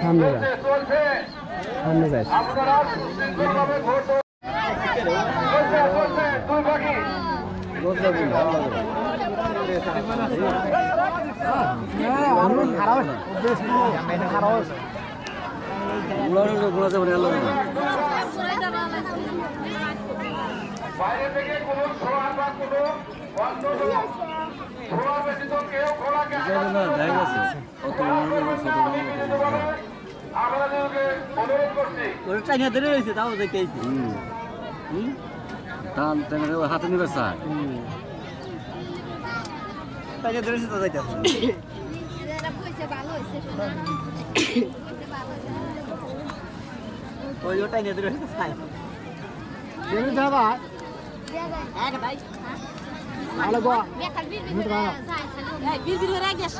সামনে যা সামনে বাকি বাইরে থেকে কোনো ছোঁয়া বা কোনো বন্ধ কেউ খোলাকে আপনাদেরকে অনুরোধ করছি টাইনা ধরে রয়েছে তাও দেখতেছি হাতে নিবে স্যার টাইনা ধরেছে তো যাইতেছে এরা কইছে ভালো হইছে শোনা কইছে ভালো হইছে ওই টাইনা ধরে রয়েছে তাই দেবে দাদা দিয়া দেয় এক ভাই হ্যাঁ ভালো গো বেকার বিল বিল যায় এই বিল বিল করে গেছ